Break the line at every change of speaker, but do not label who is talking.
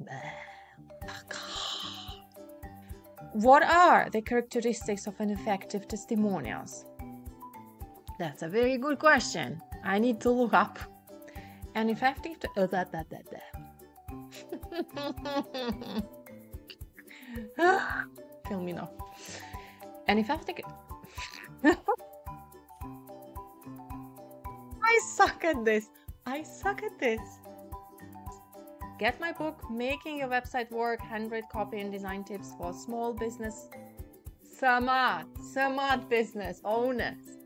What are the characteristics of an effective testimonials? That's a very good question. I need to look up. An effective. Uh, that, that, that, that. Kill me now. An effective. I suck at this. I suck at this. Get my book, Making Your Website Work 100 Copy and Design Tips for Small Business. Smart, smart business owners.